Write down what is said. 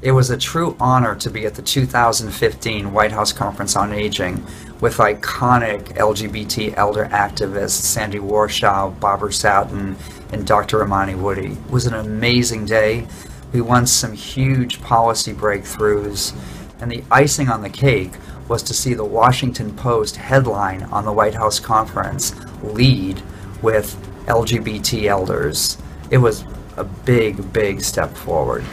It was a true honor to be at the 2015 White House Conference on Aging with iconic LGBT elder activists Sandy Warshaw, Barbara Satin, and Dr. Imani Woody. It was an amazing day. We won some huge policy breakthroughs, and the icing on the cake was to see the Washington Post headline on the White House conference lead with LGBT elders. It was a big, big step forward.